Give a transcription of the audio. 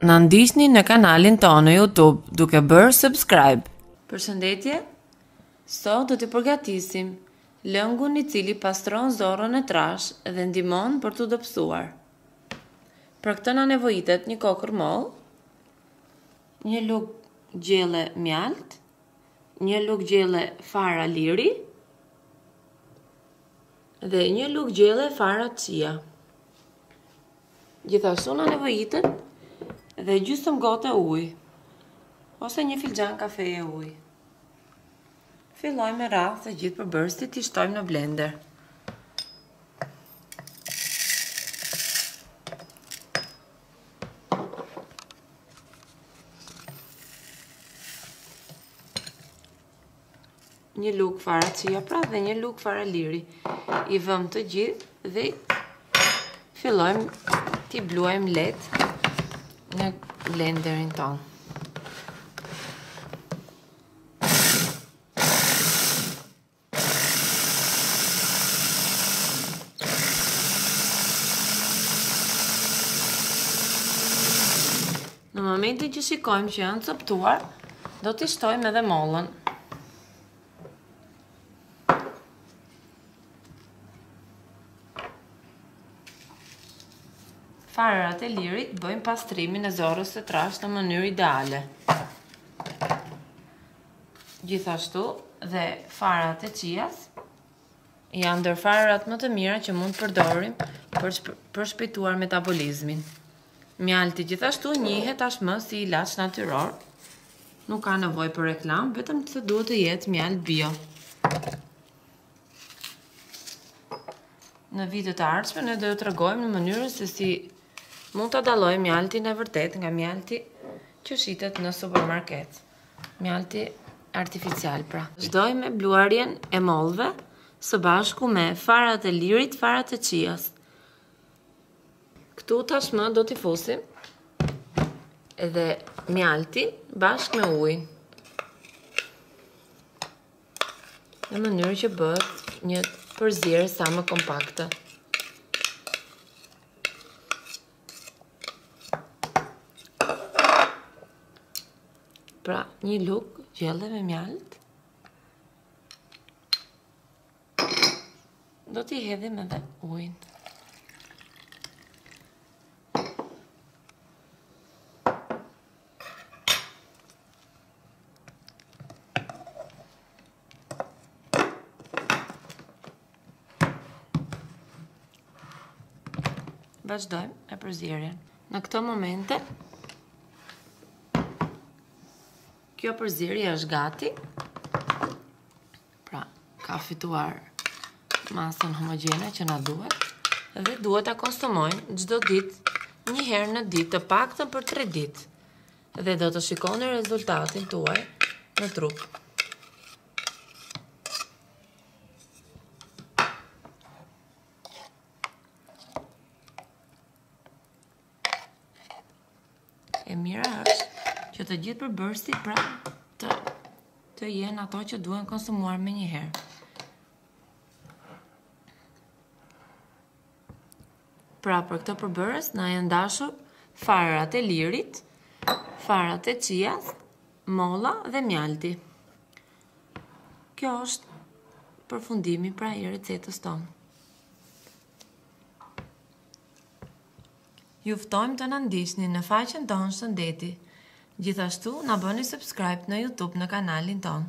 Na ndiqni në kanalin tonë në YouTube duke bërë subscribe. Përshëndetje. Sot do të përgatisim lëngun i cili pastron zorrën e trashë dhe ndihmon për t'u dobësuar. Për këtë na nevojitet një kokërr mollë, një lugë gjelle mjaltë, një lugë gjelle fara liri dhe një lugë gjelle fara chia. Gjithashtu na nevojitet dhe gjysmë gote ujë ose një filxhan kafeje ujë. Fillojmë me radhë të gjithë përbërësit t'i shtojmë në blender. Një lugë fara chia pra dhe një lugë fara liri. I vëmë të gjitha dhe fillojmë t'i bluajmë lehtë në blenderin tonë. Në momentin që shikojmë që janë copëtuar, do t'i shtojmë edhe mollën. Farat e lirit bëjmë pastrimin e zorrës së trashë në mënyrë ideale. Gjithashtu dhe farat e chias Janë ndër farat më të mira që mund të përdorim për të përshpejtuar metabolizmin. Mjalti gjithashtu njihet tashmë si ilaç natyror. Nuk ka nevojë për reklamë, vetëm se duhet të jetë mjaltë bio. Në videot e ardhshme ne do t'ju tregojmë mënyrën se si mund ta dallojmë mjaltin e vërtetë nga mjalti që shitet në supermarket. Mjalti artificial pra. Vazhdojmë me bluarjen e mollëve së bashku me farat e lirit, farat e chias. Këtu tashmë do t'i fusim edhe mjaltin bashkë me ujin. Në mënyrë që të bëhet një përzierje sa më kompakte. Pra, një lugë gjelle me mjaltë. Do t'i hedhim edhe ujin. Vazhdojmë me përzierjen. Në këto momente, kjo përzierje është gati. Pra, ka fituar masën homogjene që na duhet. Dhe duhet ta konsumojmë çdo ditë, një herë në ditë, të paktën për tre ditë. Dhe do të shikoni rezultatin tuaj në trup. E mira është që të gjithë përbërësit pra të, të jenë ato që duhen konsumuar menjëherë. Pra për këta përbërës na janë dashur farat e linit, farat e çias, molla dhe mjalti. Ky është përfundimi pra i recetës tonë. Ju ftojmë të na ndiqni në faqen tonë shëndeti. Gjithashtu, na bëni subscribe në Youtube në kanalin tonë.